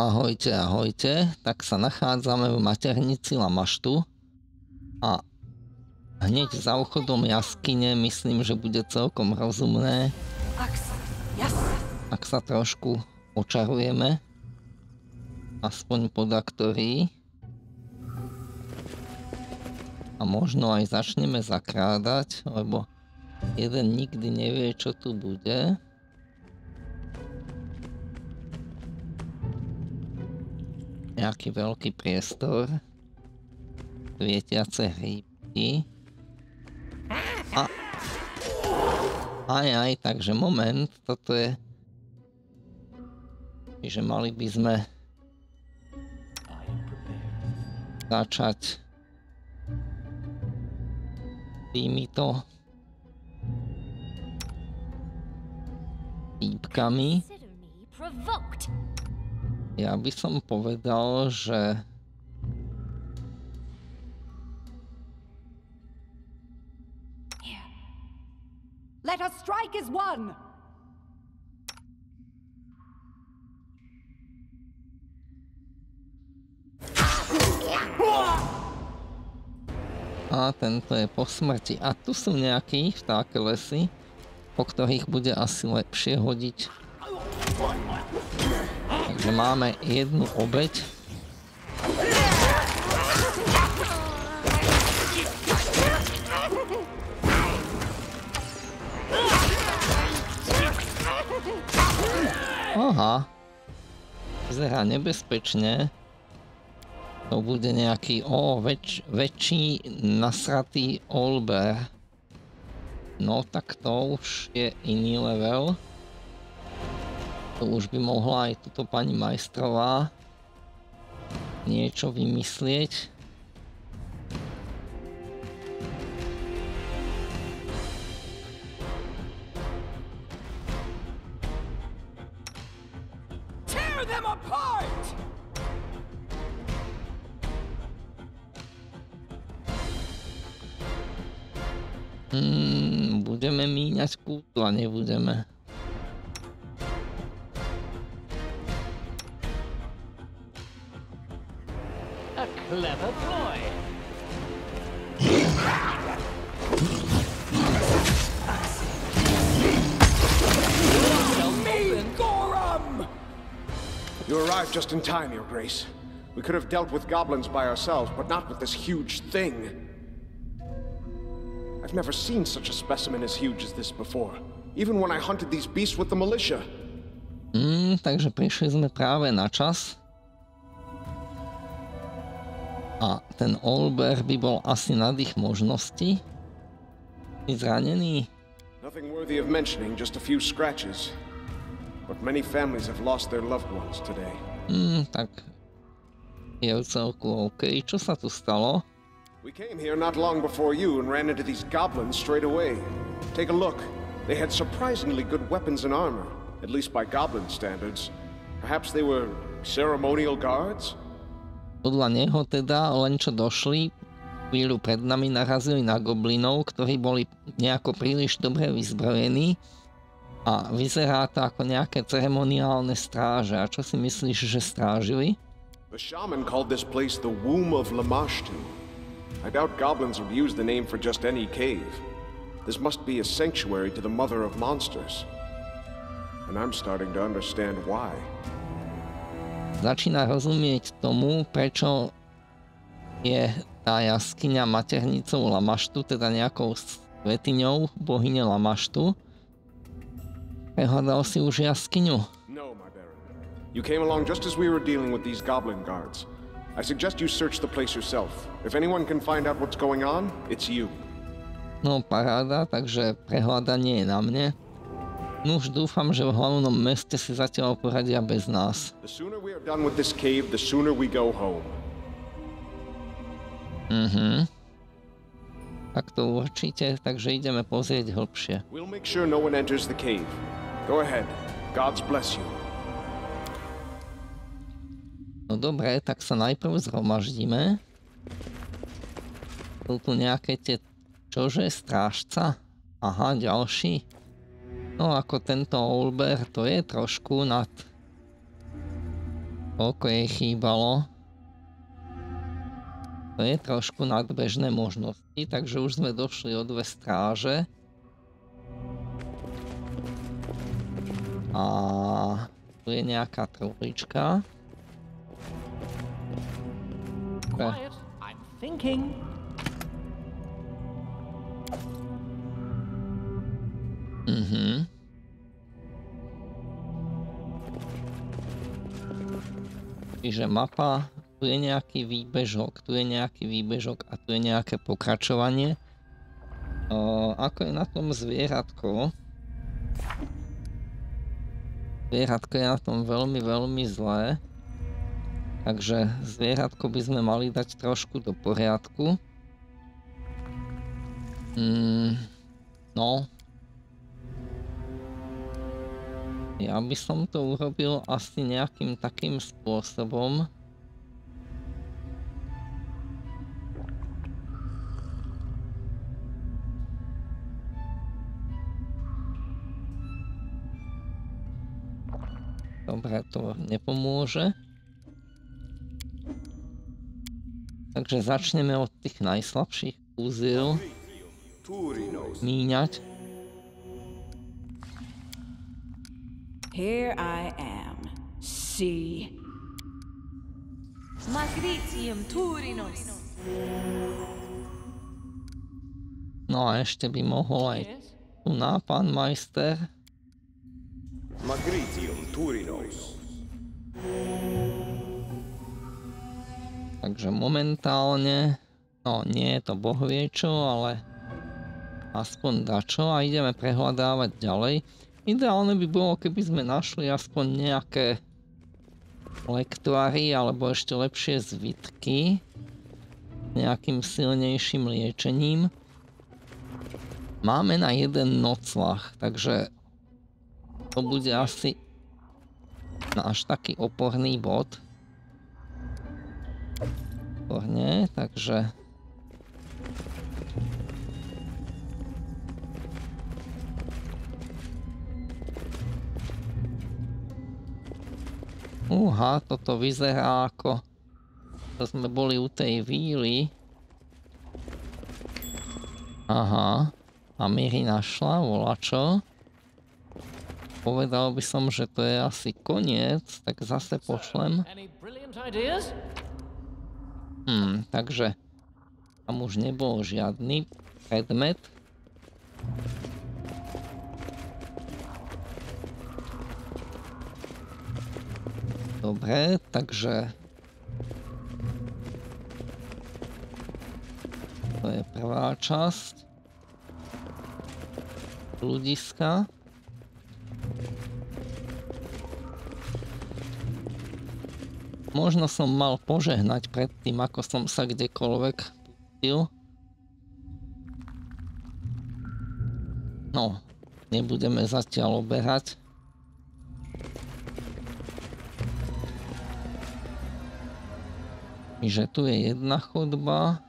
Ahojte, ahojte. Tak sa nachádzame v maternici Lamaštu a hneď za vchodom jaskyne myslím, že bude celkom rozumné, ak sa trošku očarujeme, aspoň podaktorí. A možno aj začneme zakrádať, lebo jeden nikdy nevie, čo tu bude. Nejaký veľký priestor. Svietiace hríbky. A... Aj, aj, takže moment, toto je... Čiže mali by sme začať týmito týpkami. Ja by som povedal, že Let us strike as one! A tento je po smrti. A tu sú nejakí vtáke lesy, po ktorých bude asi lepšie hodiť. Máme jednu obeď. Aha. Vyzerá nebezpečne. To bude nejaký, o, väč, väčší nasratý Olber. No tak to už je iný level. To už by mohla aj tuto pani majstrová niečo vymyslieť. Hmm, budeme míňať kútu a nebudeme. Clever ploy. You arrived just in time, Your Grace. We could have dealt with goblins by ourselves, but not with this huge thing. I've never seen such a specimen as huge as this before. Even when I hunted these beasts with the militia. Mm, takže prišli sme práve na čas. A ten Olber by bol asi nad ich možnosti. Je zranený? Nothing worthy of mentioning, just a few scratches. But many families have lost their loved ones today. Mm, tak je celku OK. Čo sa tu stalo? We came here not long before you and ran into these goblins straight away. Take a look. They had surprisingly good weapons and armor, at least by goblin standards. Perhaps they were ceremonial guards? Podľa neho teda len čo došli, chvíľu pred nami narazili na goblinov, ktorí boli nejako príliš dobre vyzbrojení a vyzerá to ako nejaké ceremoniálne stráže. A čo si myslíš, že strážili? The shaman called this place the Womb of Lamashtu. I doubt goblins would use the name for just any cave. This must be a sanctuary to the mother of monsters. And I'm starting to understand why. Začína rozumieť tomu, prečo je tá jaskyňa maternicou Lamaštu, teda nejakou svetiňou bohyne Lamaštu. Prehľadal si už jaskyňu? No, my baron. You came along just as we were dealing with these goblin guards. I suggest you search the place yourself. If anyone can find out what's going on, it's you. No paráda, takže prehľadanie je na mne. No už dúfam, že v hlavnom meste si zatiaľ poradia bez nás. Mhm. Tak to určite, takže ideme pozrieť hlbšie. We'll make sure no one enters the cave. Go ahead. Gods bless you. No dobre, tak sa najprv zhromaždíme. Sú tu nejaké tie... Čože? Strážca? Aha, ďalší. No ako tento Olber, to je trošku nad Koľko jej chýbalo. To je trošku nadbežné možnosti, takže už sme došli o dve stráže. A tu je nejaká truhlička. Quiet. I'm thinking. Mhm. Čiže mapa, tu je nejaký výbežok, tu je nejaký výbežok a tu je nejaké pokračovanie. O, ako je na tom zvieratko? Zvieratko je na tom veľmi, veľmi zlé. Takže zvieratko by sme mali dať trošku do poriadku. Mm, no, Ja by som to urobil asi nejakým takým spôsobom. Dobre, to nepomôže. Takže začneme od tých najslabších úzil míňať. Here I am. See. Magritium Turinos. No a ešte by mohol aj tu na pán majster. Magritium Turinos. Takže momentálne, no nie je to bohvie čo, ale aspoň dačo a ideme prehľadávať ďalej. Ideálne by bolo, keby sme našli aspoň nejaké lektvary alebo ešte lepšie zvitky nejakým silnejším liečením. Máme na jeden noclach, takže to bude asi náš taký oporný bod. Výborne, takže Uha, toto vyzerá ako to sme boli u tej víly. Aha, a Miri našla volačo. Povedal by som, že to je asi koniec, tak zase pošlem. Hmm, takže tam už nebol žiadny predmet. Dobre, takže to je prvá časť ľudiska. Možno som mal požehnať pred tým, ako som sa kdekoľvek pustil. No, nebudeme zatiaľ oberať. Čiže tu je jedna chodba.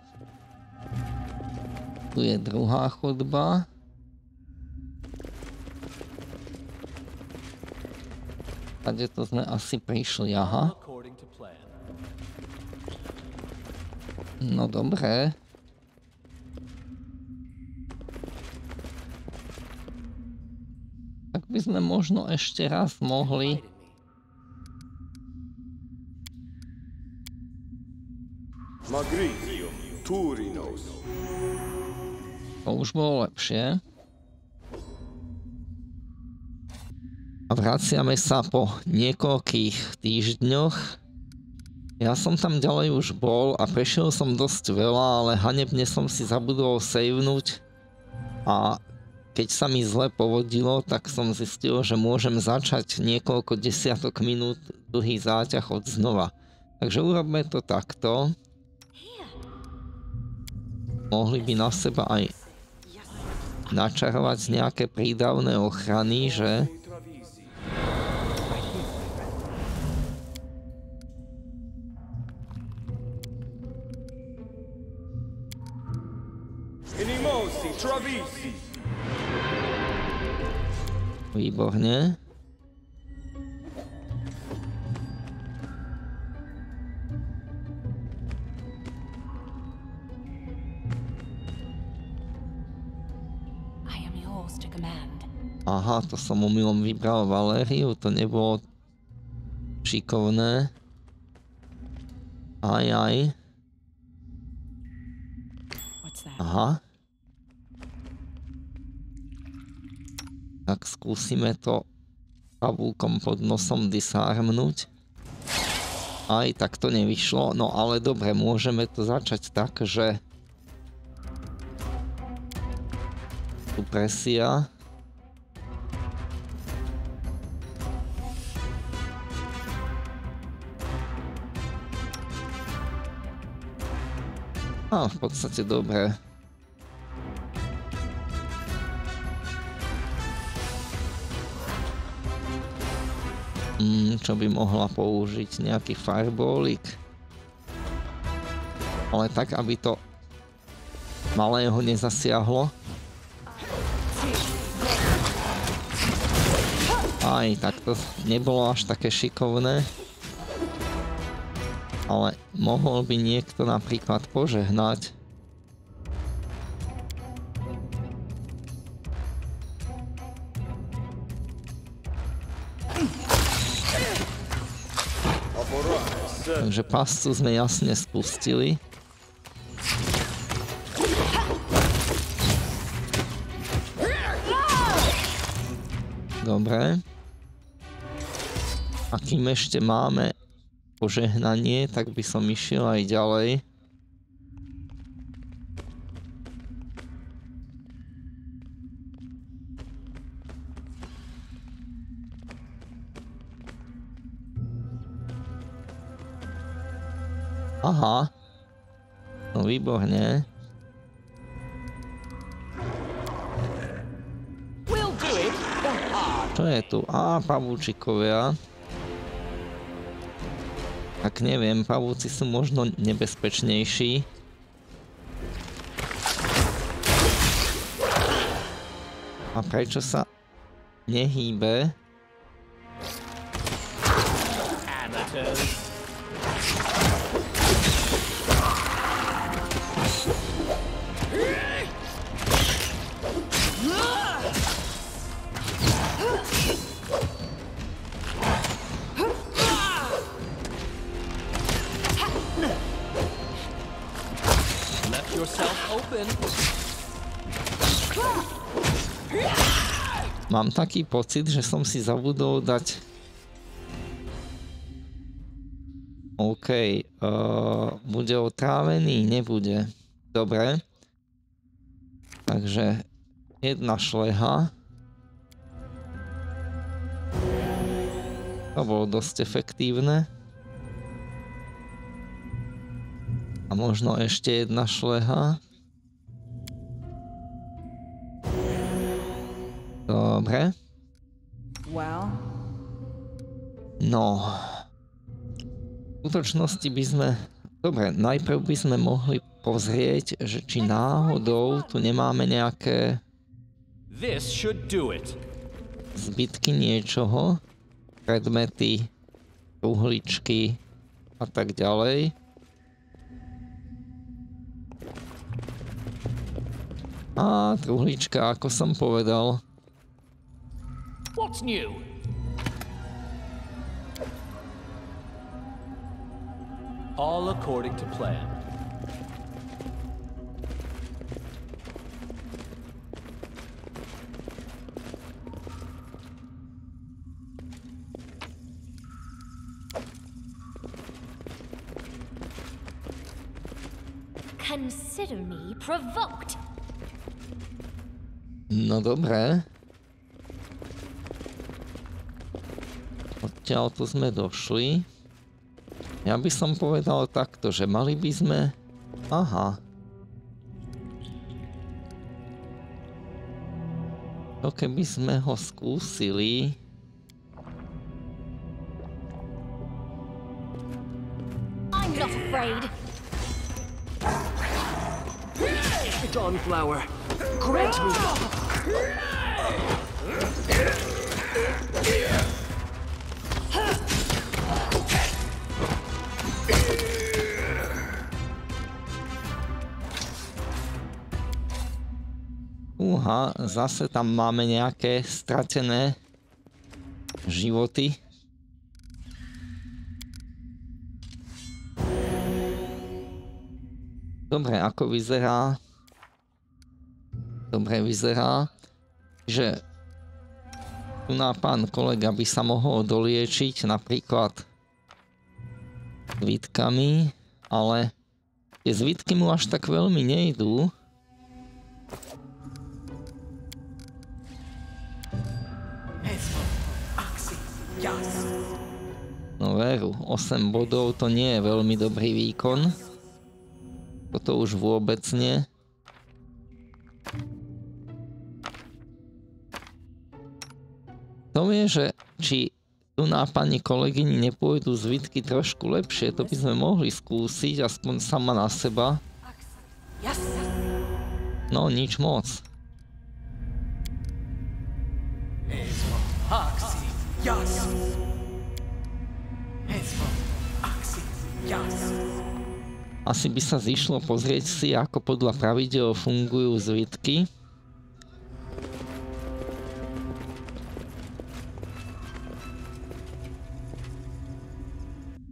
Tu je druhá chodba. Tade to sme asi prišli, aha. No dobré. Tak by sme možno ešte raz mohli... Magritium Turinos. To už bolo lepšie. A vraciame sa po niekoľkých týždňoch. Ja som tam ďalej už bol a prešiel som dosť veľa, ale hanebne som si zabudol savenúť. A keď sa mi zle povodilo, tak som zistil, že môžem začať niekoľko desiatok minút dlhý záťah od znova. Takže urobme to takto. Mohli by na seba aj načarovať nejaké prídavné ochrany, že? Výborne. Aha, to som omylom vybral Valériu, to nebolo šikovné. Aj, aj. Aha. Tak skúsime to pavúkom pod nosom disarmnúť. Aj tak to nevyšlo, no ale dobre, môžeme to začať tak, že supresia. A v podstate dobre. Mm, čo by mohla použiť? Nejaký fireballik? Ale tak, aby to malého nezasiahlo. Aj, tak to nebolo až také šikovné. Ale mohol by niekto napríklad požehnať. Takže pascu sme jasne spustili. Dobre. A kým ešte máme požehnanie, tak by som išiel aj ďalej. Aha. No výborne. Čo je tu? Á, pavúčikovia. Tak neviem, pavúci sú možno nebezpečnejší. A prečo sa nehýbe? amateurs. Open. Mám taký pocit, že som si zabudol dať... OK, uh, bude otrávený? Nebude. Dobre. Takže jedna šleha. To bolo dosť efektívne. A možno ešte jedna šleha. Dobre. Well, No. V skutočnosti by sme... Dobre, najprv by sme mohli pozrieť, že či náhodou tu nemáme nejaké This should do it. zbytky niečoho. Predmety, uhličky a tak ďalej. A truhlička, ako som povedal. What's new? All according to plan. Consider me provoked. No dobré. Odtiaľ tu sme došli. Ja by som povedal takto, že mali by sme... Aha. To keby sme ho skúsili... I'm not afraid. Dawnflower, grant me. Fúha, zase tam máme nejaké stratené životy. Dobre, ako vyzerá? Dobre vyzerá, že tu na pán kolega by sa mohol doliečiť napríklad zvitkami, ale tie zvitky mu až tak veľmi nejdú. No veru, 8 bodov to nie je veľmi dobrý výkon. Toto už vôbec nie. To vie, že či tu na pani kolegyni nepôjdu zvitky trošku lepšie, to by sme mohli skúsiť, aspoň sama na seba. No, nič moc. Asi by sa zišlo pozrieť si, ako podľa pravidel fungujú zvitky.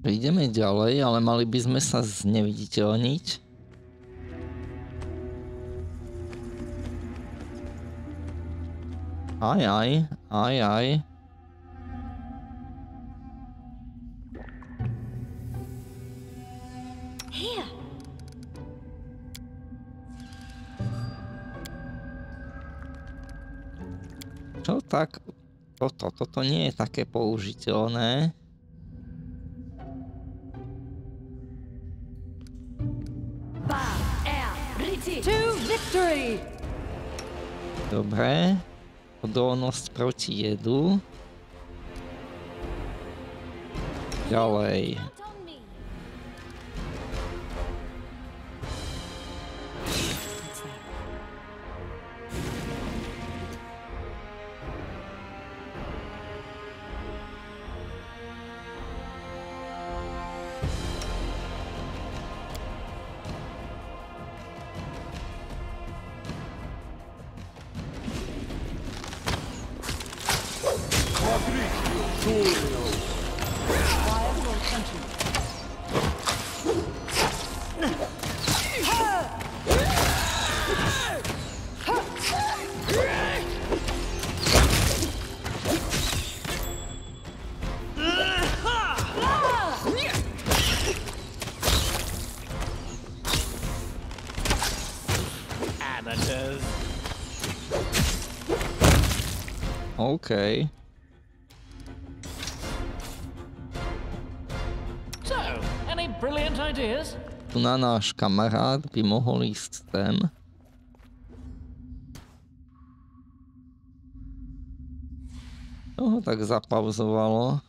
Ideme ďalej, ale mali by sme sa zneviditeľniť. Aj, aj, aj, aj. Tak? Toto, toto nie je také použiteľné. Dobre. Odolnosť proti jedu. Ďalej. Tu na náš kamarát by mohol ísť sem. To tak zapauzovalo.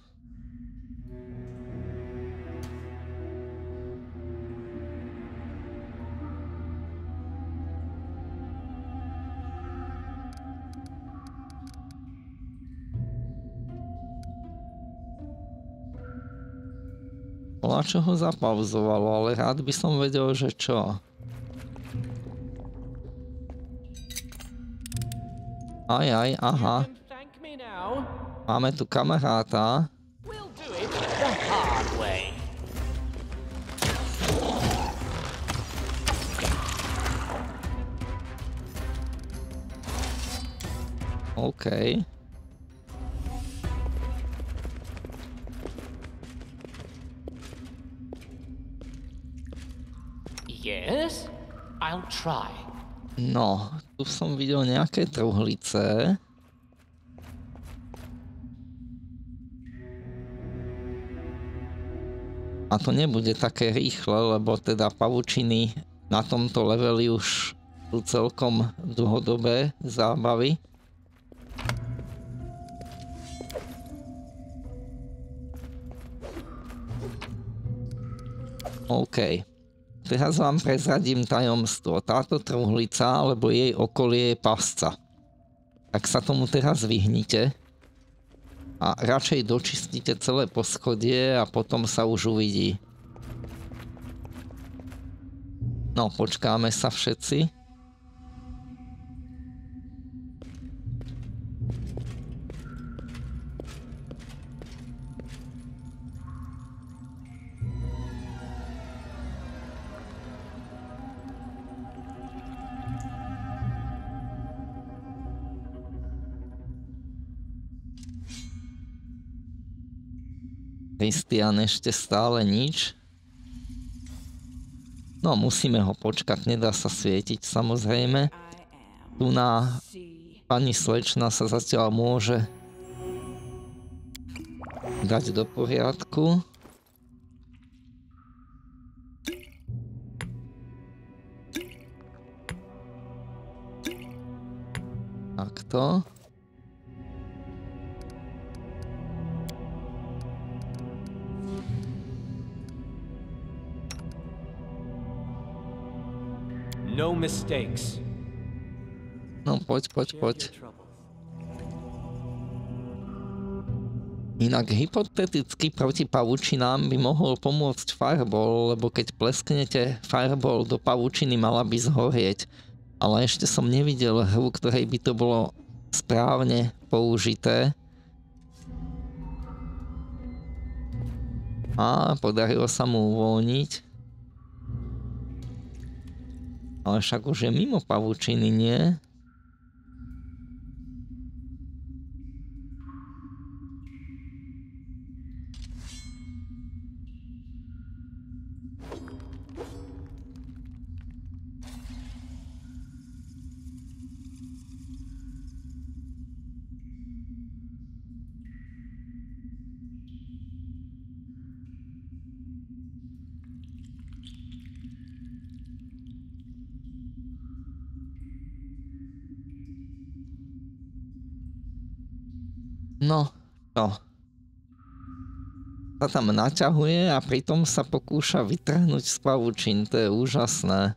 Bola čo ho zapauzovalo, ale rád by som vedel, že čo. Aj, aj, aha. Máme tu kamaráta. OK. Try. No, tu som videl nejaké truhlice. A to nebude také rýchle, lebo teda pavučiny na tomto leveli už sú celkom dlhodobé zábavy. OK. Teraz vám prezradím tajomstvo. Táto truhlica alebo jej okolie je pasca. Tak sa tomu teraz vyhnite. A radšej dočistite celé poschodie a potom sa už uvidí. No, počkáme sa všetci. Christian ešte stále nič. No, musíme ho počkať, nedá sa svietiť samozrejme. Tu na pani slečna sa zatiaľ môže dať do poriadku. Takto. No mistakes. No poď, poď, poď. Inak hypoteticky proti pavučinám by mohol pomôcť Fireball, lebo keď plesknete Fireball do pavučiny, mala by zhorieť. Ale ešte som nevidel hru, ktorej by to bolo správne použité. A podarilo sa mu uvoľniť. Ale však už je mimo pavučiny, nie? No. Sa tam naťahuje a pritom sa pokúša vytrhnúť z pavučín. To je úžasné.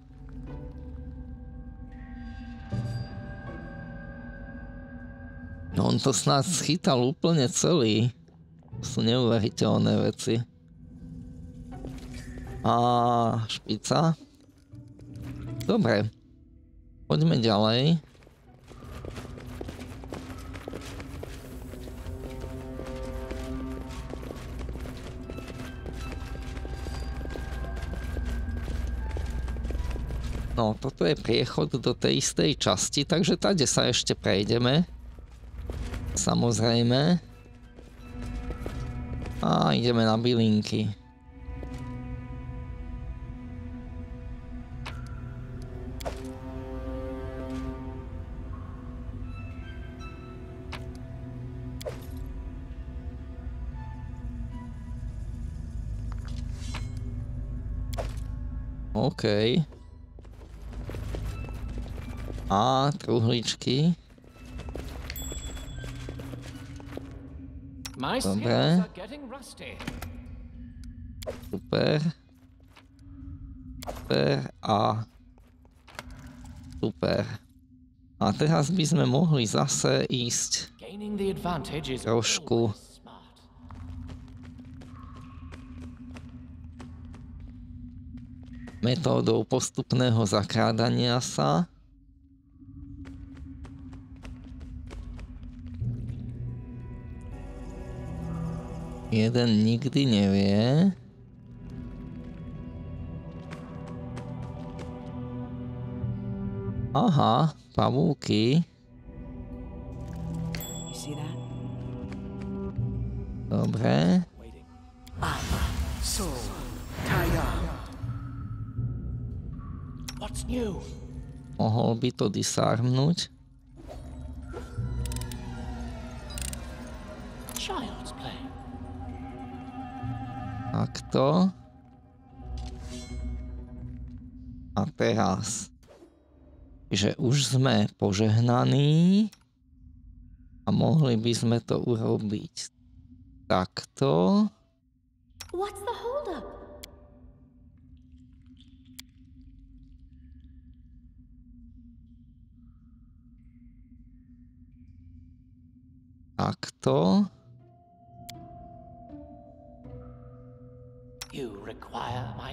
No on to snad schytal úplne celý. To sú neuveriteľné veci. A špica. Dobre. Poďme ďalej. No, toto je priechod do tej istej časti, takže tade sa ešte prejdeme. Samozrejme. A ideme na bylinky. OK. A truhličky. Dobre. Super. Super a super. A teraz by sme mohli zase ísť trošku metódou postupného zakrádania sa. Jeden nikdy nevie. Aha, pavúky. Dobre. Mohol by to disarmnúť. Takto. A teraz. Čiže už sme požehnaní. A mohli by sme to urobiť takto. What's the holdup? Takto.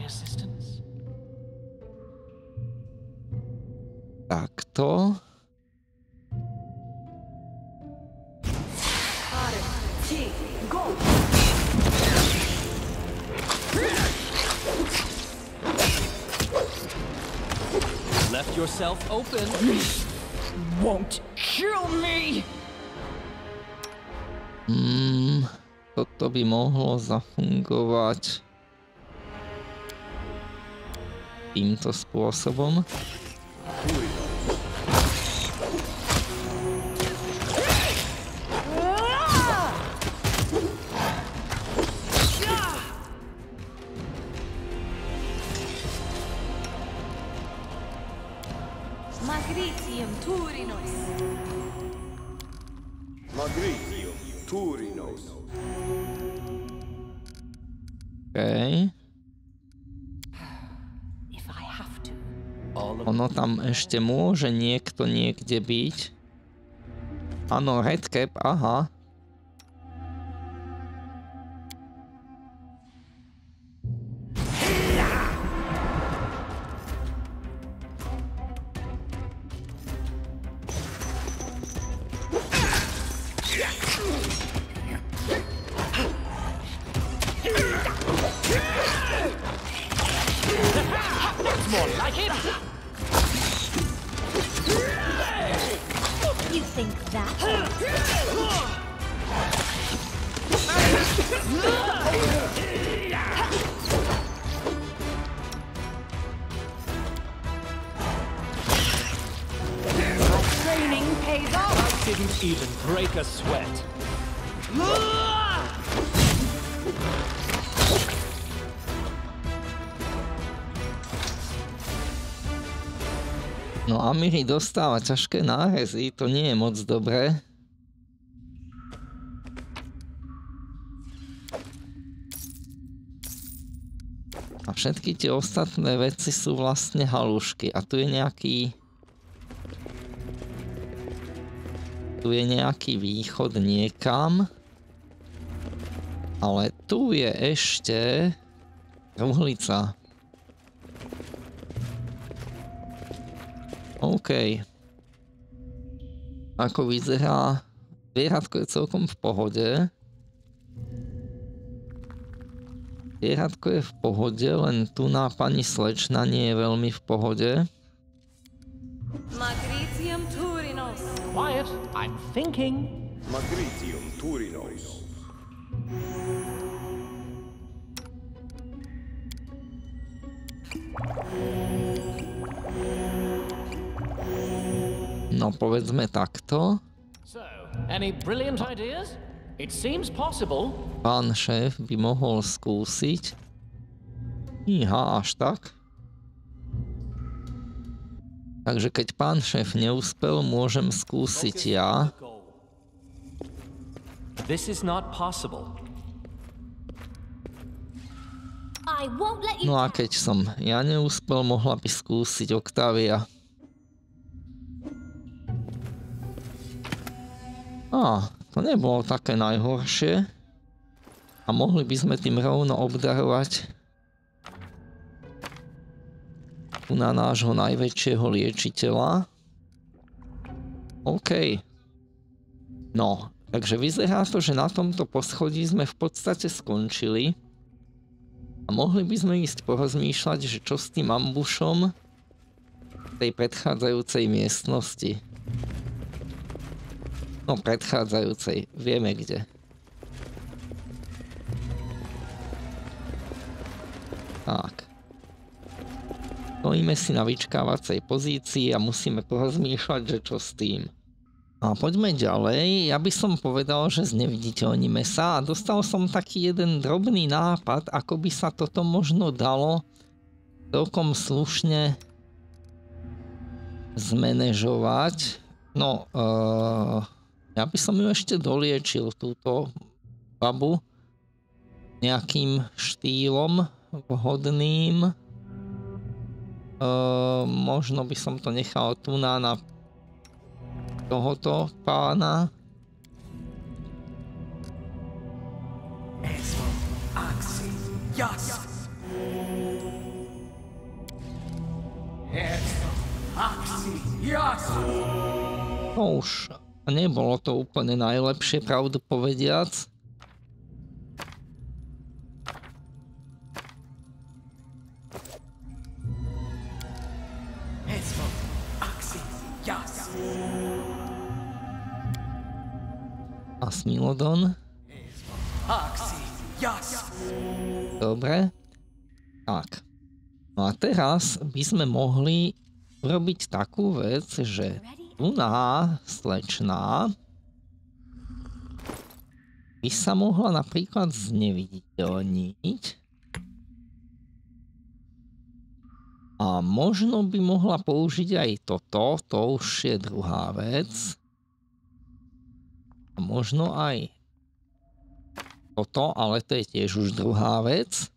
Assistance? Takto. T, go. Left yourself open. Won't kill me. Mm, toto by mohlo zafungovať týmto spôsobom. Magritium ešte môže niekto niekde byť. Áno, Redcap, aha. Amiri dostáva ťažké nárezy, to nie je moc dobré. A všetky tie ostatné veci sú vlastne halušky. A tu je nejaký... Tu je nejaký východ niekam. Ale tu je ešte... Ruhlica. OK. Ako vyzerá? Zvieratko je celkom v pohode. Zvieratko je v pohode, len tu na pani slečna nie je veľmi v pohode. Magritium Turinos. Quiet, I'm thinking. Magritium Turinos. No povedzme takto. So, any brilliant ideas? It seems possible. Pán šéf by mohol skúsiť. Iha, až tak. Takže keď pán šéf neúspel, môžem skúsiť ja. No a keď som ja neúspel, mohla by skúsiť Octavia. Á, to nebolo také najhoršie. A mohli by sme tým rovno obdarovať na nášho najväčšieho liečiteľa. OK. No, takže vyzerá to, že na tomto poschodí sme v podstate skončili. A mohli by sme ísť porozmýšľať, že čo s tým ambušom v tej predchádzajúcej miestnosti. No, predchádzajúcej. Vieme kde. Tak. Stojíme si na vyčkávacej pozícii a musíme porozmýšľať, že čo s tým. A poďme ďalej. Ja by som povedal, že zneviditeľníme sa a dostal som taký jeden drobný nápad, ako by sa toto možno dalo celkom slušne zmanéžovať. No, uh, ja by som ju ešte doliečil, túto babu, nejakým štýlom vhodným. Uh, možno by som to nechal tu na, na tohoto pána. No už nebolo to úplne najlepšie, pravdu povediac. A Smilodon. Dobre. Tak. No a teraz by sme mohli urobiť takú vec, že tu na slečná by sa mohla napríklad zneviditeľniť a možno by mohla použiť aj toto, to už je druhá vec. A možno aj toto, ale to je tiež už druhá vec.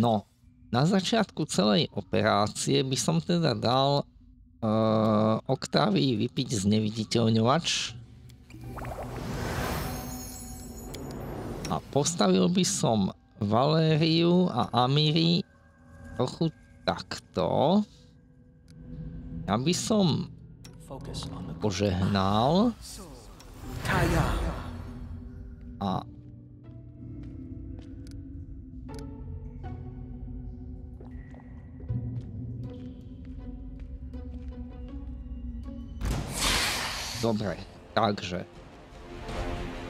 No, na začiatku celej operácie by som teda dal uh, Octavii vypiť zneviditeľňovač. A postavil by som Valériu a Amiri trochu takto. Ja by som požehnal. A Dobre, takže.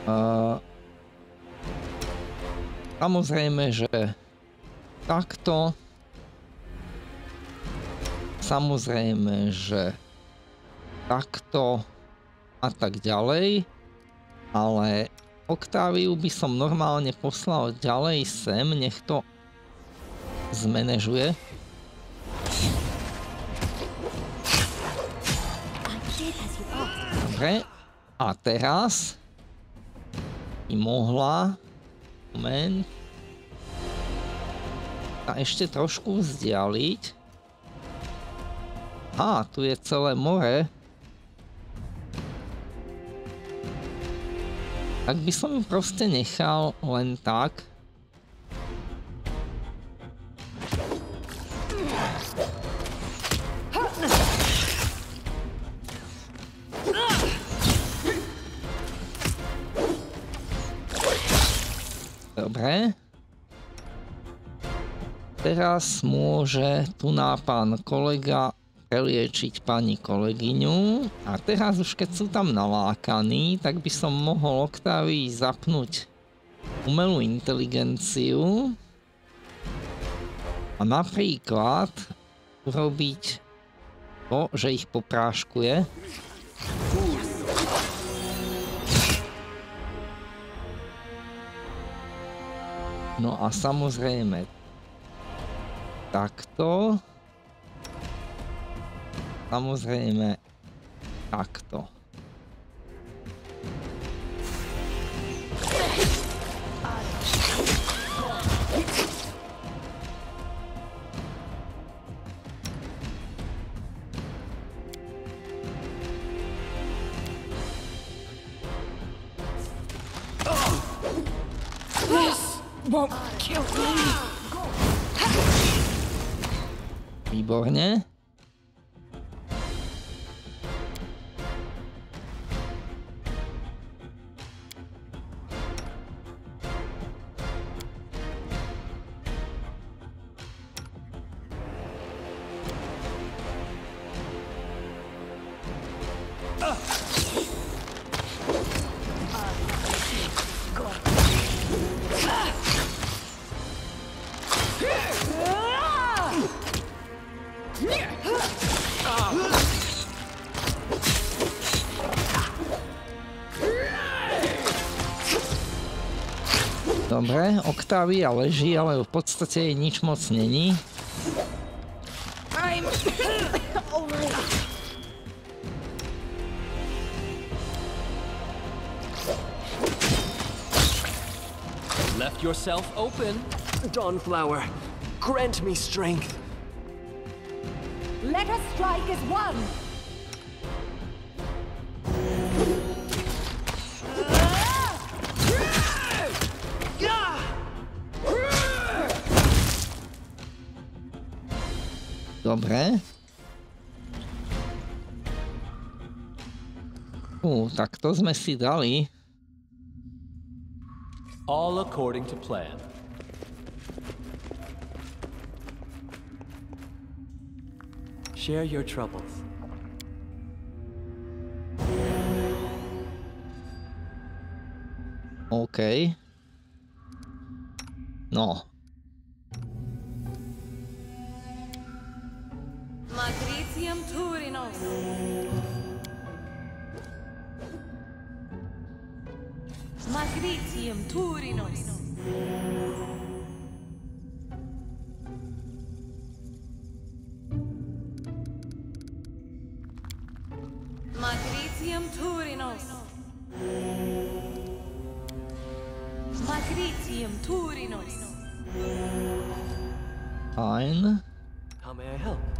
Uh, samozrejme, že takto. Samozrejme, že takto a tak ďalej. Ale Octaviu by som normálne poslal ďalej sem, nech to zmanéžuje. Dobre. A teraz by mohla moment sa ešte trošku vzdialiť. Á, tu je celé more. Tak by som ju proste nechal len tak. Teraz môže tu na pán kolega preliečiť pani kolegyňu. A teraz už keď sú tam nalákaní, tak by som mohol Octavii zapnúť umelú inteligenciu a napríklad urobiť to, že ich popráškuje. No a samozrejme takto. Samozrejme takto. Výborne. Dobre, Octavia leží, ale v podstate jej nič moc není. Left yourself open. Dawnflower, grant me strength. Let us strike as one! Dobre. Ú, tak to sme si dali. All according to plan. Share your troubles. OK. No, Magritium Turinos. Magritium Turinos. Magritium Turinos. Magritium Turinos. fajn. How may I help?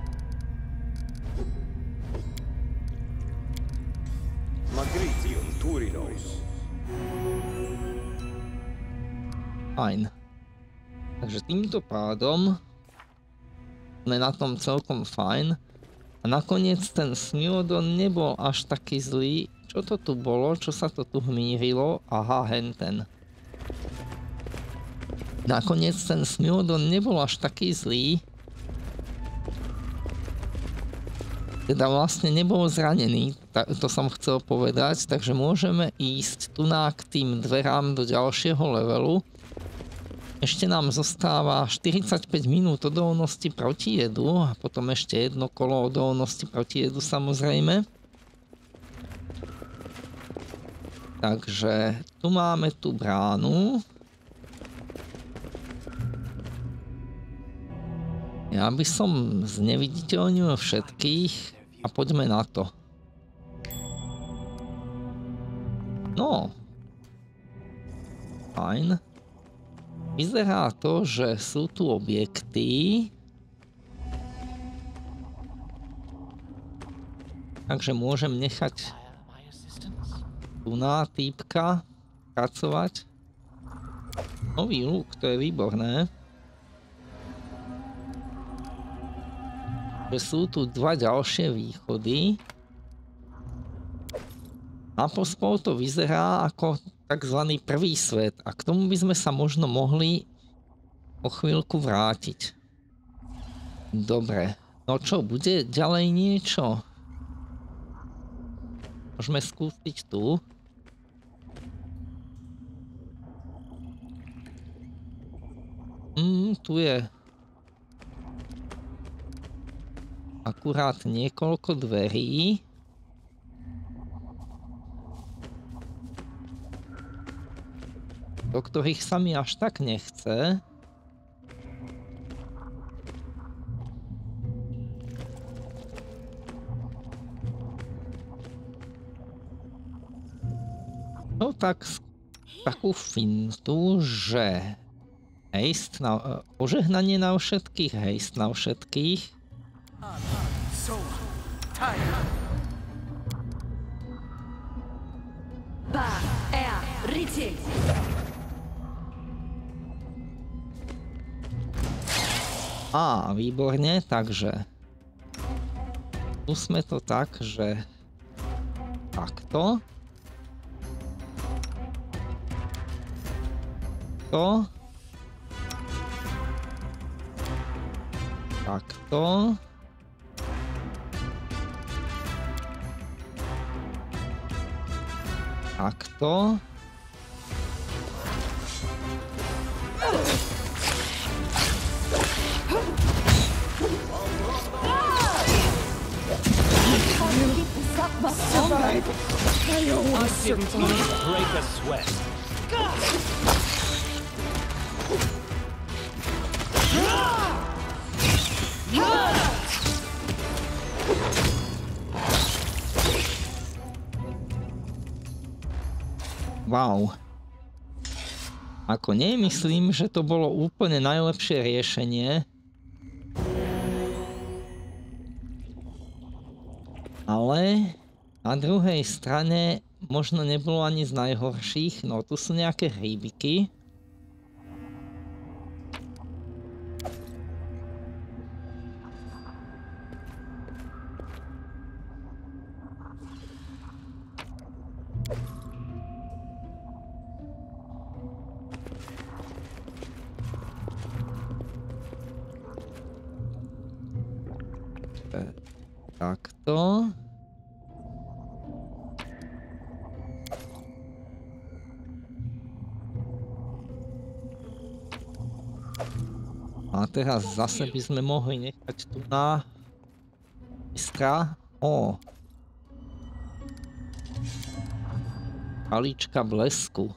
Turinos. Fajn. Takže týmto pádom sme na tom celkom fajn. A nakoniec ten Smilodon nebol až taký zlý. Čo to tu bolo? Čo sa to tu hmírilo? Aha, henten. Nakoniec ten Smilodon nebol až taký zlý. Teda vlastne nebol zranený, to som chcel povedať, takže môžeme ísť tu k tým dverám do ďalšieho levelu. Ešte nám zostáva 45 minút odolnosti proti jedu a potom ešte jedno kolo odolnosti proti jedu samozrejme. Takže tu máme tú bránu. Ja by som zneviditeľnil všetkých a poďme na to. No. Fajn. Vyzerá to, že sú tu objekty. Takže môžem nechať tu na týpka pracovať. Nový luk, to je výborné. Že sú tu dva ďalšie východy. Na pospol to vyzerá ako tzv. prvý svet a k tomu by sme sa možno mohli o chvíľku vrátiť. Dobre. No čo, bude ďalej niečo? Môžeme skúsiť tu. Mm, tu je akurát niekoľko dverí. do ktorých sa mi až tak nechce. No tak s- takú fintu, že hejst na, e, požehnanie na všetkých, hejst na všetkých. Riti. Á, výborne, takže tu to tak, že takto. To. Takto. Takto. I didn't even break a sweat. Wow. Ako nemyslím, že to bolo úplne najlepšie riešenie. Ale na druhej strane možno nebolo ani z najhorších. No tu sú nejaké hríbiky. Teraz zase by sme mohli nechať tu na Istra. O. Kalička blesku.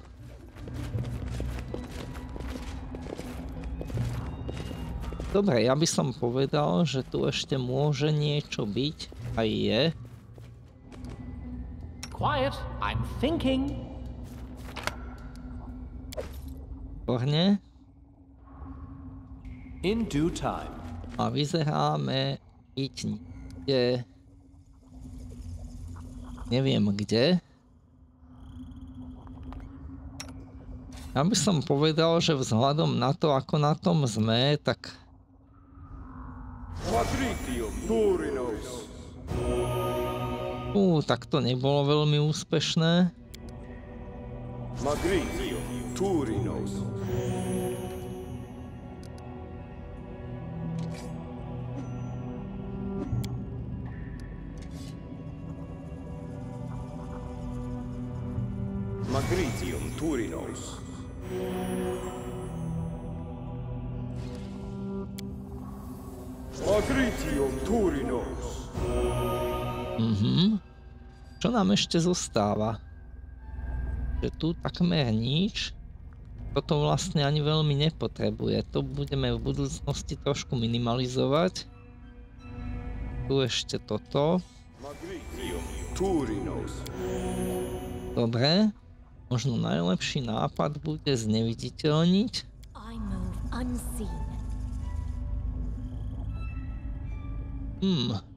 Dobre, ja by som povedal, že tu ešte môže niečo byť. Aj je. Quiet, I'm thinking. Výborne. In due time. A vyzeráme íť niekde... Neviem kde. Ja by som povedal, že vzhľadom na to, ako na tom sme, tak. Ú, tak to nebolo veľmi úspešné. Magritium Turinos. Nám ešte zostáva? Že tu takmer nič. Toto vlastne ani veľmi nepotrebuje. To budeme v budúcnosti trošku minimalizovať. Tu ešte toto. Dobre. Možno najlepší nápad bude zneviditeľniť. Hmm.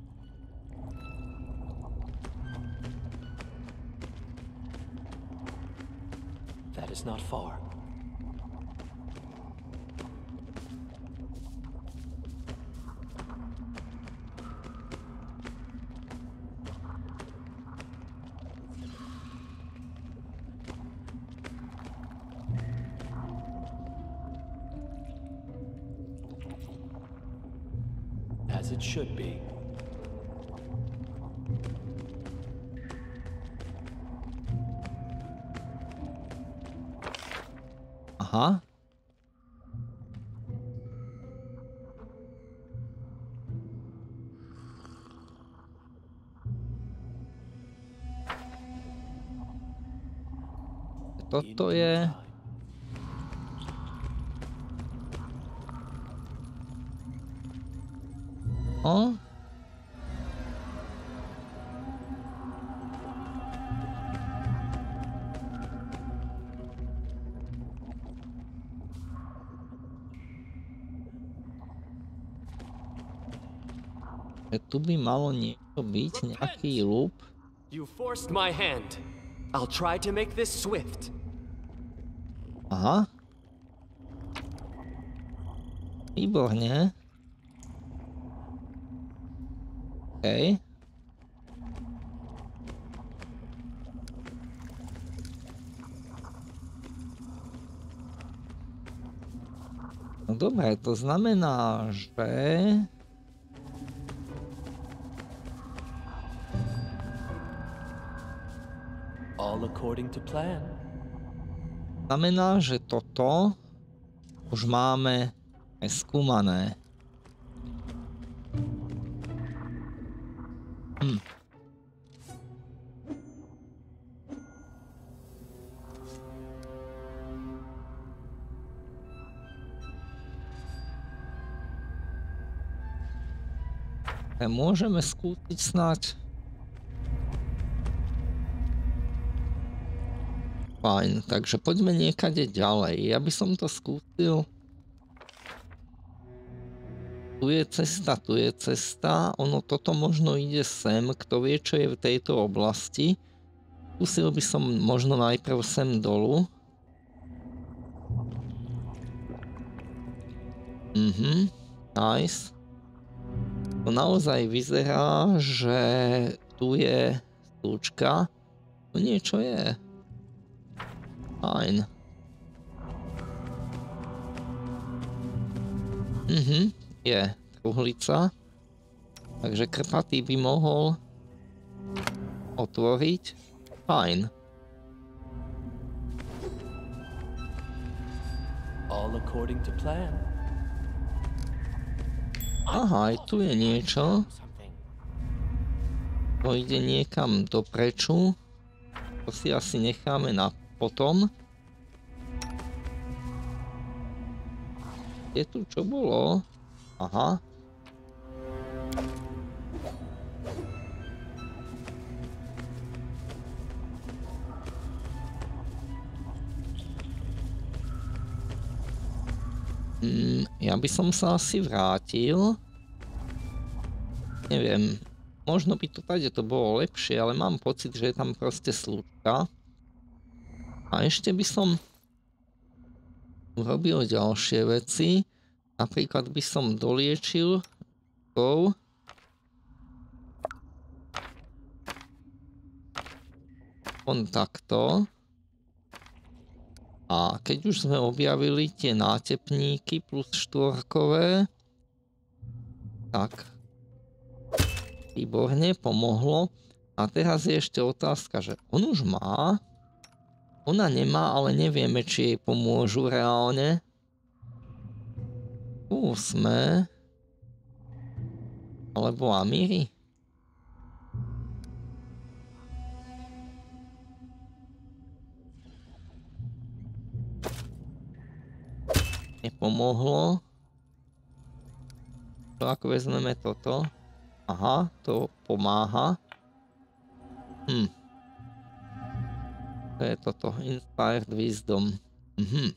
That is not far. Toto je... O? Tu by malo niečo byť, nejaký loop. You forced my hand. I'll try to make this swift. Aha. Výborne. OK. No dobre, to znamená, že... All according to plan. Znamená, že toto už máme skúmané. Hm. E, Môžeme skúsiť snáď Fajn, takže poďme niekade ďalej. Ja by som to skúsil. Tu je cesta, tu je cesta. Ono toto možno ide sem, kto vie, čo je v tejto oblasti. Skúsil by som možno najprv sem dolu. Mhm, nice. To naozaj vyzerá, že tu je stúčka. Tu niečo je. Fajn. Mhm, je truhlica. Takže krpatý by mohol otvoriť. Fajn. All according to plan. Aha, aj tu je niečo. To ide niekam dopreču. To si asi necháme na potom. Je tu čo bolo? Aha. Mm, ja by som sa asi vrátil. Neviem, možno by to tady to bolo lepšie, ale mám pocit, že je tam proste slučka. A ešte by som urobil ďalšie veci. Napríklad by som doliečil kov. On takto. A keď už sme objavili tie nátepníky plus štvorkové, tak výborne, pomohlo. A teraz je ešte otázka, že on už má, ona nemá, ale nevieme, či jej pomôžu reálne. Tu sme. Alebo Amiri. Nepomohlo. To ako vezmeme toto. Aha, to pomáha. Hm. To je toto. Inspired Wisdom. Mhm.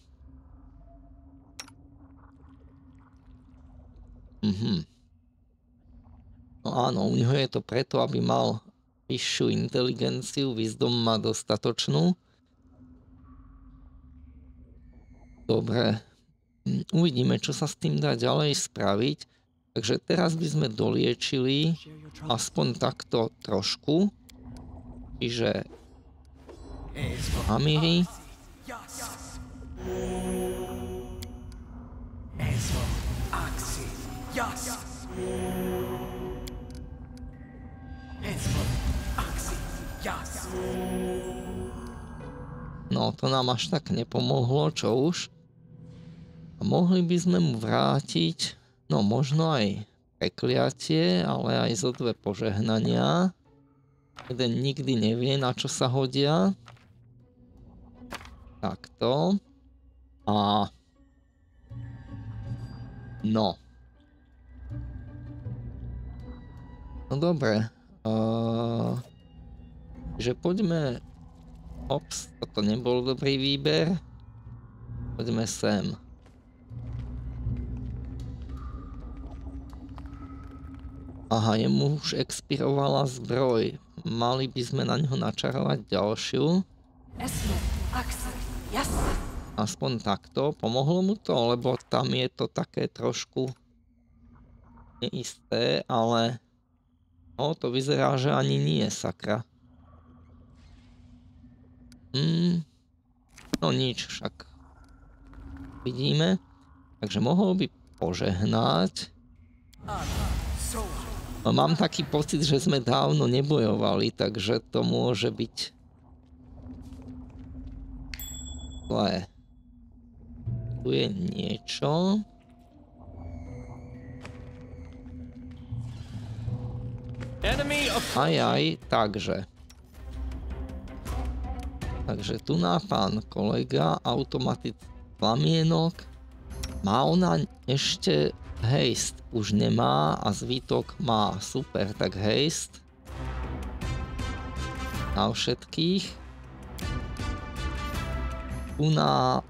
Mhm. No áno, u neho je to preto, aby mal vyššiu inteligenciu, Wisdom má dostatočnú. Dobre. Uvidíme, čo sa s tým dá ďalej spraviť. Takže teraz by sme doliečili aspoň takto trošku. Čiže Amiri. No, to nám až tak nepomohlo, čo už. A mohli by sme mu vrátiť, no možno aj prekliatie, ale aj zo dve požehnania. Jeden nikdy nevie, na čo sa hodia. Takto. A... No. No dobre. Uh, že poďme... Ops, toto nebol dobrý výber. Poďme sem. Aha, jemu už expirovala zbroj. Mali by sme na ňo načarovať ďalšiu. Esmo, Axe, Jas. Aspoň takto. Pomohlo mu to, lebo tam je to také trošku neisté, ale no to vyzerá, že ani nie, sakra. Hmm. No nič, však vidíme. Takže mohol by požehnať. Mám taký pocit, že sme dávno nebojovali, takže to môže byť zlé. Tu je niečo. Aj, aj, takže. Takže tu na pán kolega, automatický plamienok. Má ona ešte haste? Už nemá a zvítok má. Super, tak haste. Na všetkých. Tu na...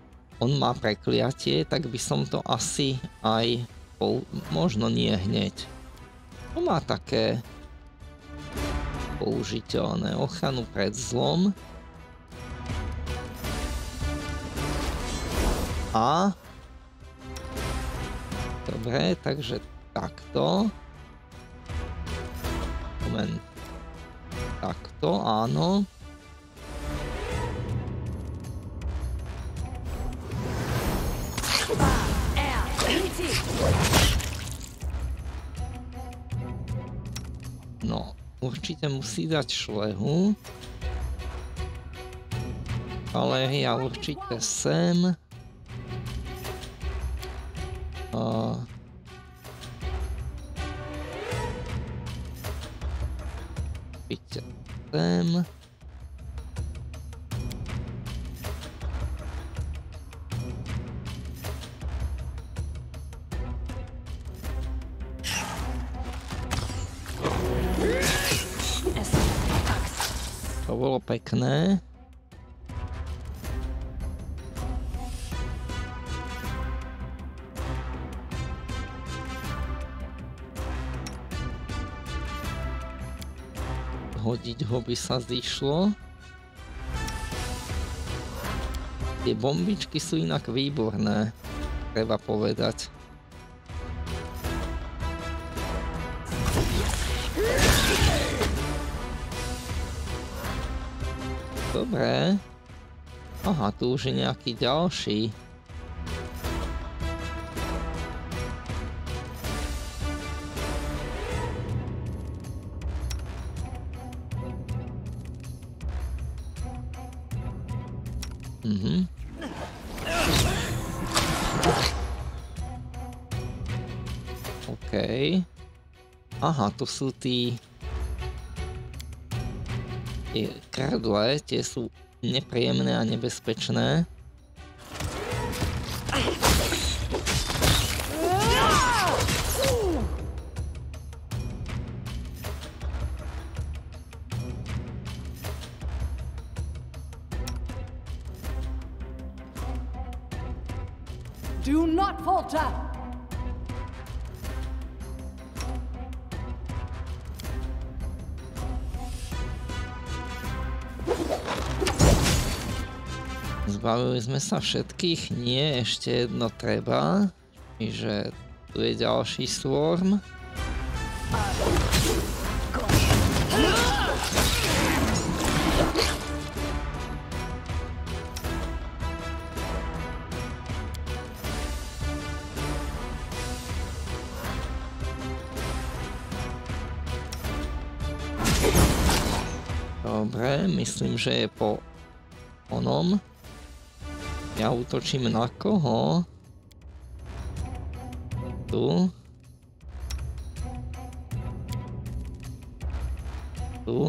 On má prekliatie, tak by som to asi aj... Pou... Možno nie hneď. To má také použiteľné ochranu pred zlom. A... Dobre, takže takto. Moment. Takto, áno. No, určite musí dať šlehu. Ale ja určite sem. A... Určite sem. Bolo pekné. Hodiť ho by sa zišlo. Tie bombičky sú inak výborné, treba povedať. Dobre. Aha, tu už je nejaký ďalší. Mhm. Aha, tu sú tí... Tie krdle, tie sú nepríjemné a nebezpečné. Sme sa všetkých? Nie, ešte jedno treba. Čiže tu je ďalší swarm. Dobre, myslím, že je po onom. Ja útočím na koho? Tu. Tu.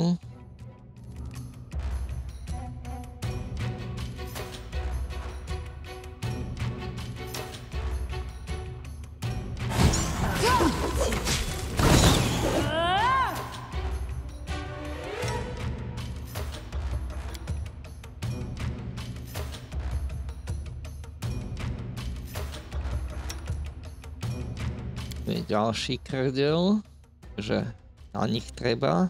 Ďalší krdel, že na nich treba.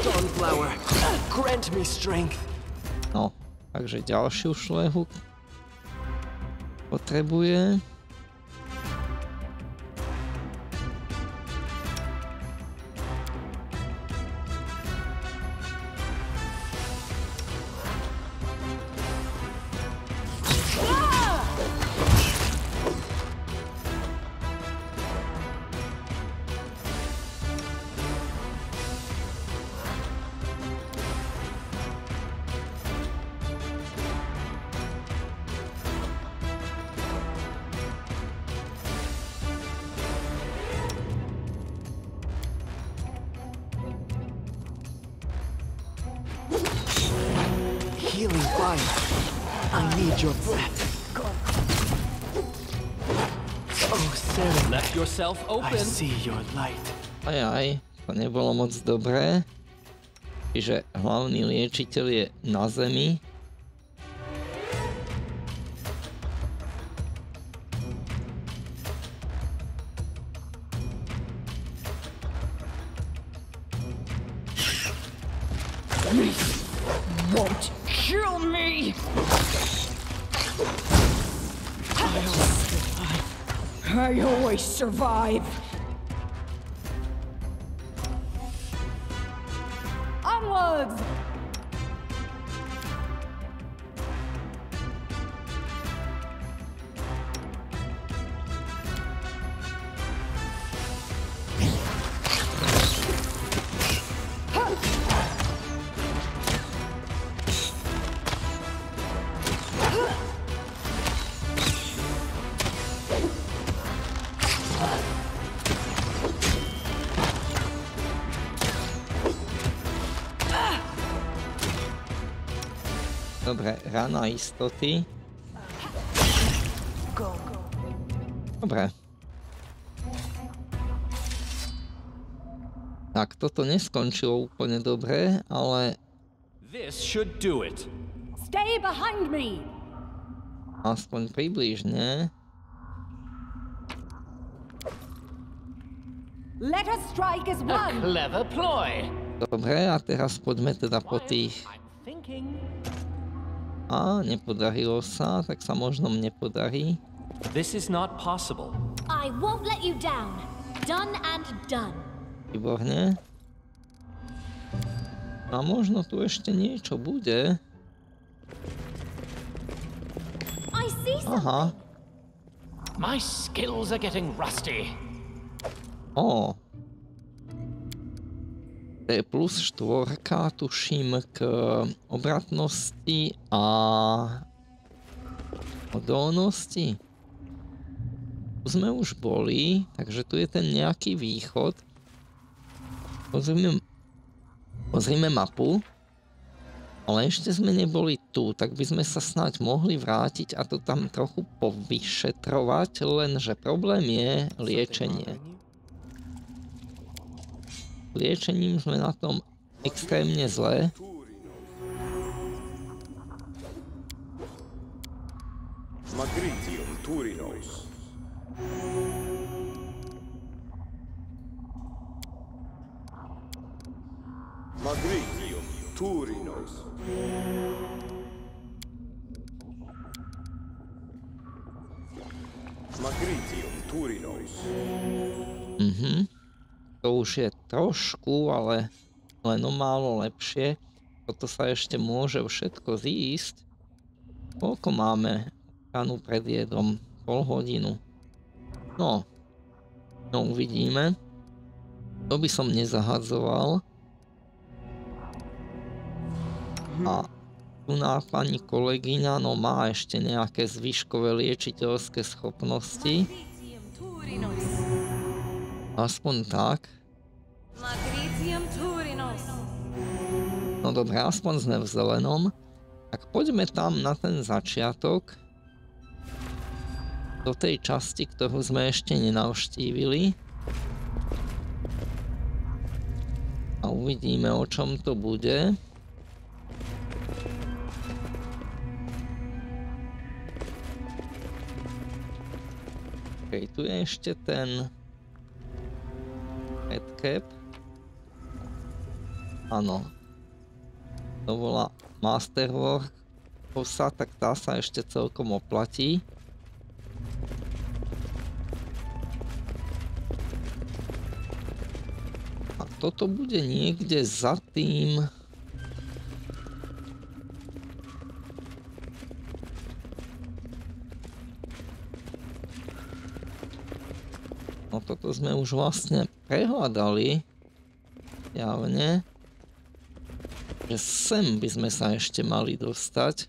Dawnflower, grant me strength. No, takže ďalšiu šlehu potrebuje. Aj aj, to nebolo moc dobré. Čiže hlavný liečiteľ je na zemi. Dobre, rana istoty. Dobre. Tak, toto neskončilo úplne dobre, ale This should do it. Stay behind me! aspoň približne. Let us strike as A one! clever ploy. Dobre, a teraz poďme teda po tých... I'm thinking. A, nepodarilo sa, tak sa možno mne podarí. This is not possible. I won't let you down. Done and done. Výborne. A možno tu ešte niečo bude. I see something. Aha. My skills are getting rusty. O. To je plus štvorka, tuším, k obratnosti a odolnosti. Tu sme už boli, takže tu je ten nejaký východ. Pozrime, pozrime mapu. Ale ešte sme neboli tu, tak by sme sa snáď mohli vrátiť a to tam trochu povyšetrovať, lenže problém je liečenie. Liečením sme na tom extrémne zle. Magritium Turinos. Magritium Turinos. Magritium Turinos. Mhm. To už je trošku, ale len o málo lepšie. Toto sa ešte môže všetko zísť. Koľko máme kanu pred jedom? Pol hodinu. No. No uvidíme. To by som nezahadzoval. A tu na pani kolegyňa, no má ešte nejaké zvyškové liečiteľské schopnosti. Aspoň tak. No dobre, aspoň sme v zelenom. Tak poďme tam na ten začiatok. Do tej časti, ktorú sme ešte nenavštívili. A uvidíme, o čom to bude. OK, tu je ešte ten headcap. Áno. To bola Masterwork kosa, tak tá sa ešte celkom oplatí. A toto bude niekde za tým... No toto sme už vlastne prehľadali. Javne. Že sem by sme sa ešte mali dostať.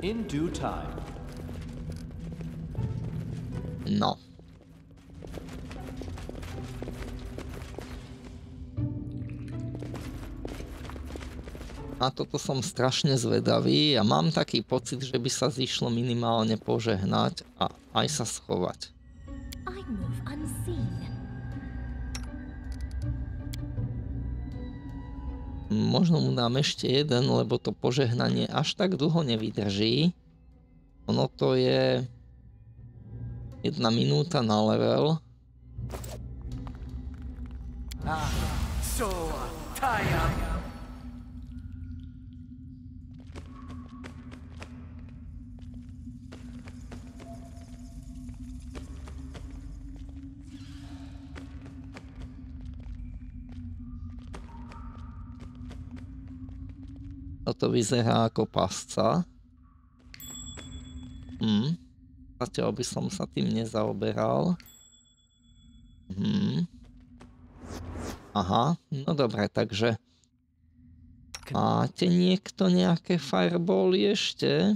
In due time. No. Na toto som strašne zvedavý a mám taký pocit, že by sa zišlo minimálne požehnať a aj sa schovať. Možno mu dám ešte jeden, lebo to požehnanie až tak dlho nevydrží. Ono to je... Jedna minúta na level. Toto vyzerá ako pasca. Hm. Zatiaľ by som sa tým nezaoberal. Hm. Aha, no dobre, takže... Máte niekto nejaké firebally ešte?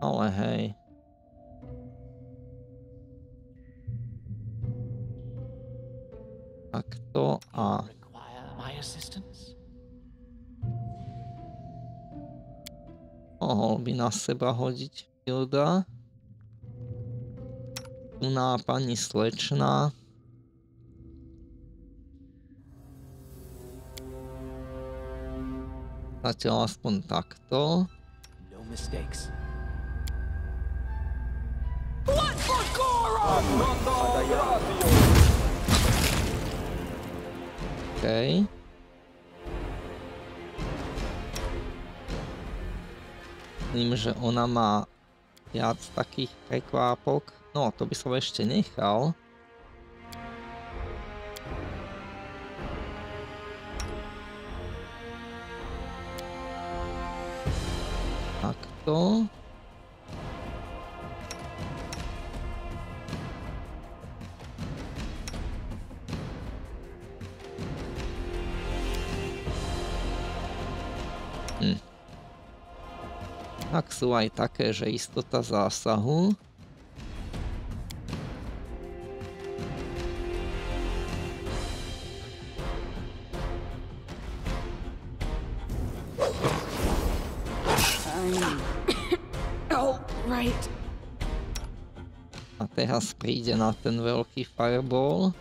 Ale hej. Takto a mohol by na seba hodiť Hilda. Tu na pani slečna. Zatiaľ aspoň takto. No mistakes. OK. Myslím, že ona má viac takých prekvápok. No, to by som ešte nechal. Takto. Tak sú aj také, že istota zásahu. Oh. A teraz príde na ten veľký fireball.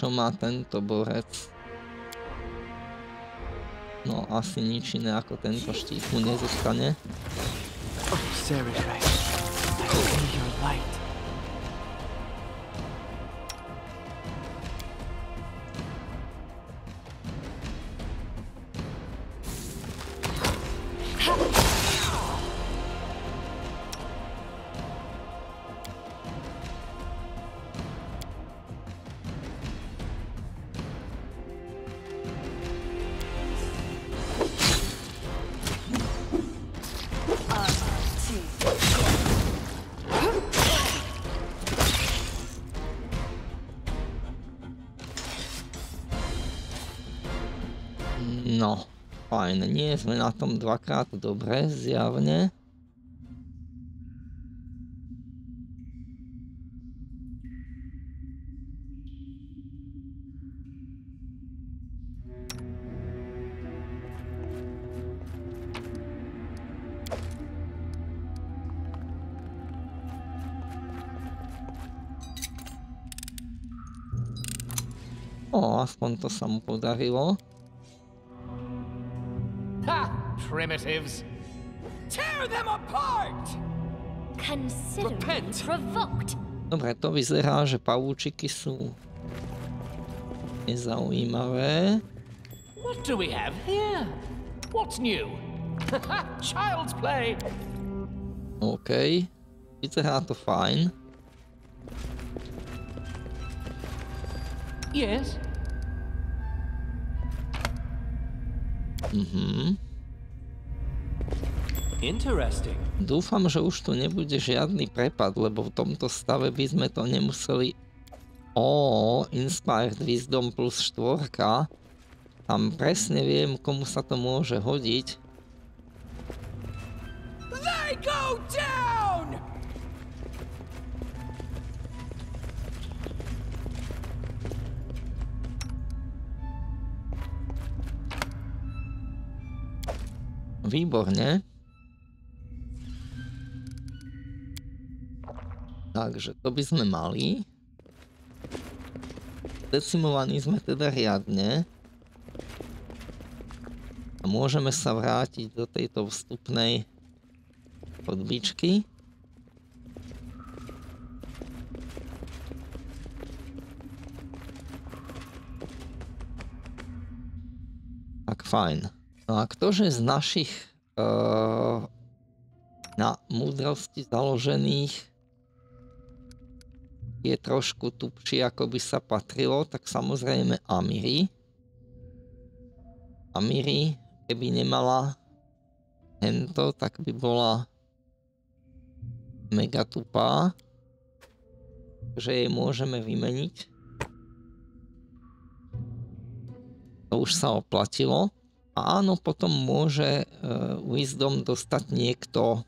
Čo má tento borec? No asi nič iné ako tento štít mu nezostane. Oh, Serenade. I see your light. Nie sme na tom dvakrát dobre, zjavne. O, aspoň to sa mu podarilo. Primitives! Tear them apart! Considerably Repent. provoked. Dobre, to vyzerá, že pavúčiky sú nezaujímavé. What do we have here? What's new? Child's play! OK. Vyzerá to fajn. Yes? Mhm. Interesting. Dúfam, že už tu nebude žiadny prepad, lebo v tomto stave by sme to nemuseli... Ó, Inspired Wisdom plus 4. Tam presne viem, komu sa to môže hodiť. They go down! Výborne. Takže to by sme mali. Decimovaní sme teda riadne. A môžeme sa vrátiť do tejto vstupnej chodbičky. Tak fajn. No a ktože z našich uh, na múdrosti založených je trošku tupší, ako by sa patrilo, tak samozrejme Amiri. Amiri, keby nemala hento, tak by bola mega tupá. že jej môžeme vymeniť. To už sa oplatilo. A áno, potom môže uh, Wisdom dostať niekto,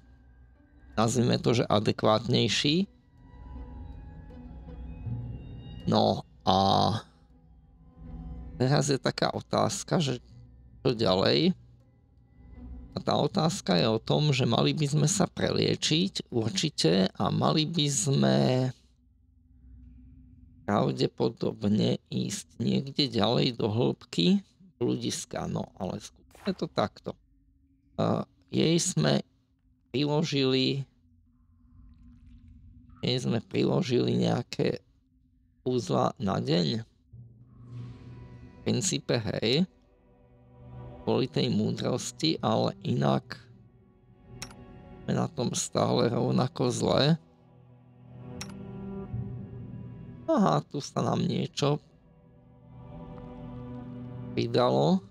nazvime to, že adekvátnejší. No a teraz je taká otázka, že čo ďalej? A tá otázka je o tom, že mali by sme sa preliečiť určite a mali by sme pravdepodobne ísť niekde ďalej do hĺbky ľudiska. No ale skúsme to takto. Uh, jej sme priložili jej sme priložili nejaké úzla na deň. V princípe hej kvôli tej múdrosti, ale inak sme na tom stále rovnako zle. Aha, tu sa nám niečo pridalo.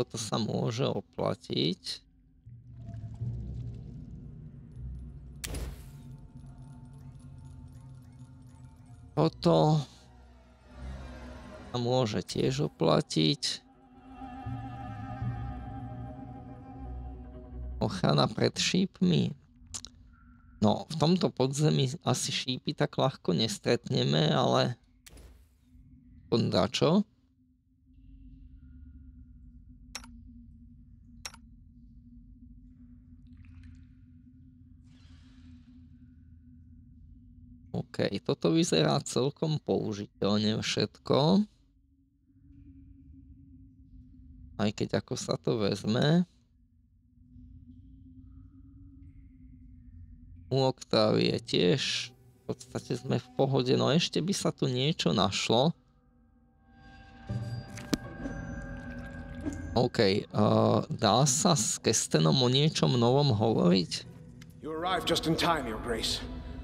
Toto sa môže oplatiť. Toto sa môže tiež oplatiť. Ochrana pred šípmi. No, v tomto podzemí asi šípy tak ľahko nestretneme, ale čo? Toto vyzerá celkom použiteľne všetko. Aj keď ako sa to vezme. U Octavie tiež v podstate sme v pohode, no ešte by sa tu niečo našlo. OK, uh, dá sa s Kestenom o niečom novom hovoriť? You arrived just in time, Your Grace.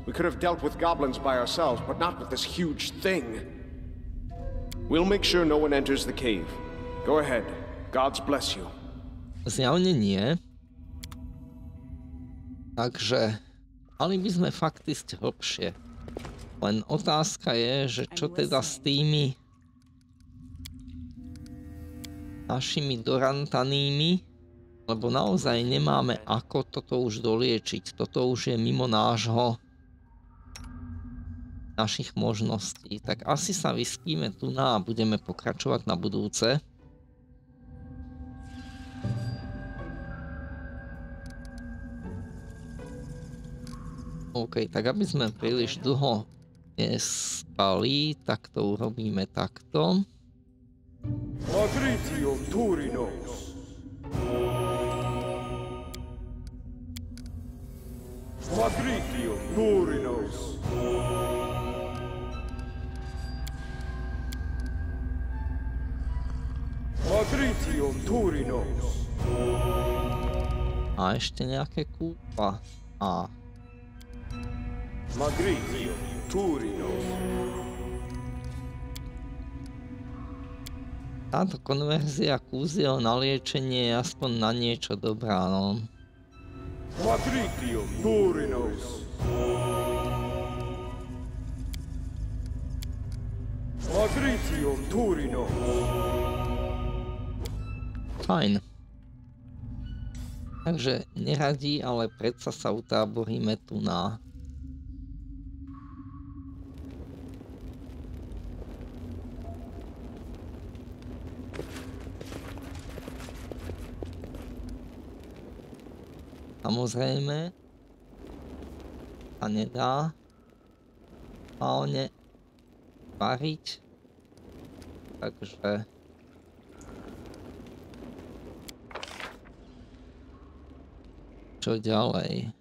We could have dealt with goblins by ourselves, but not with this huge thing. We'll make sure no one enters the cave. Go ahead. Gods bless you. Zjavne nie. Takže mali by sme fakt ísť hlbšie. Len otázka je, že čo teda s tými našimi dorantanými, lebo naozaj nemáme ako toto už doliečiť. Toto už je mimo nášho našich možností. Tak asi sa vyskíme tu na a budeme pokračovať na budúce. OK, tak aby sme príliš dlho nespali, tak to urobíme takto. Magritium Turinos. Magritium Turinos. Magritium Turinos. A ešte nejaké kúpa. A. Magritium Turinos. Táto konverzia kúziel na liečenie je aspoň na niečo dobrá, no. Magritium Turinos. Magritium Turinos. Fajn. Takže neradí, ale predsa sa utáboríme tu na... Samozrejme sa nedá reálne variť. Takže čo ďalej?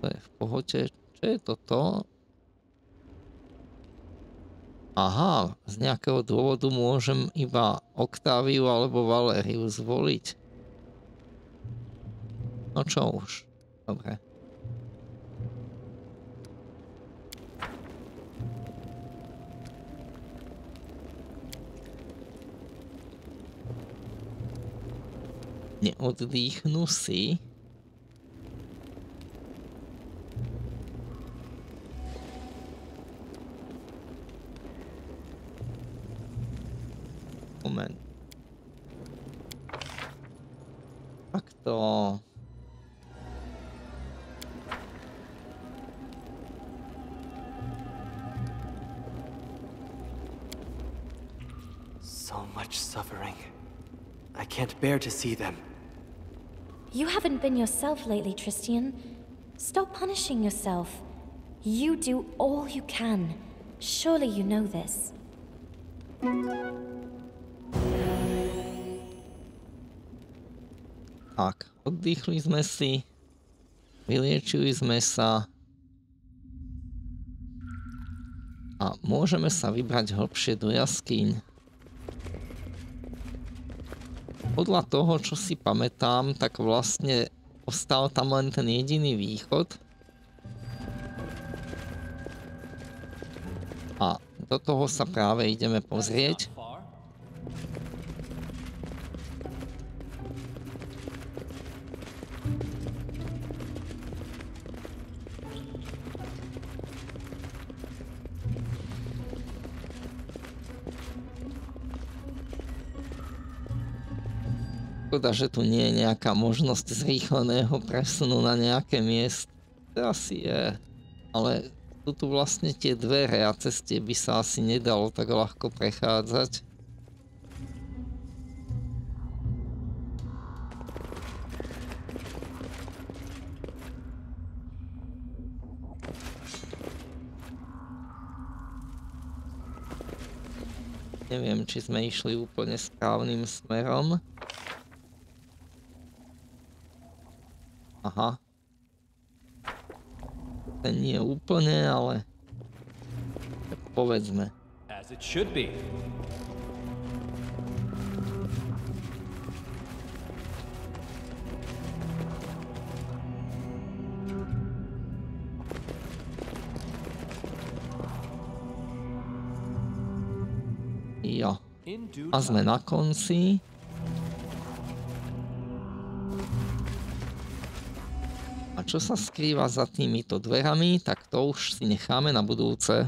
To je v pohote. Čo je toto? Aha, z nejakého dôvodu môžem iba Octaviu alebo Valeriu zvoliť. No čo už. Dobre. Neoddychnú si. Moment. Takto. So much suffering. I can't bear to see them. You haven't been yourself lately, Tristian. Stop punishing yourself. You do all you can. Surely you know this. Tak, oddychli sme si. Vyliečili sme sa. A môžeme sa vybrať hlbšie do jaskyň. Podľa toho, čo si pamätám, tak vlastne ostal tam len ten jediný východ. A do toho sa práve ideme pozrieť. Škoda, že tu nie je nejaká možnosť zrýchleného presunu na nejaké miesto. To asi je. Ale sú tu vlastne tie dvere a cez by sa asi nedalo tak ľahko prechádzať. Neviem, či sme išli úplne správnym smerom. Aha. Ten nie úplne, ale... Povedzme. As it should be. Jo. A sme na konci. Čo sa skrýva za týmito dverami, tak to už si necháme na budúce.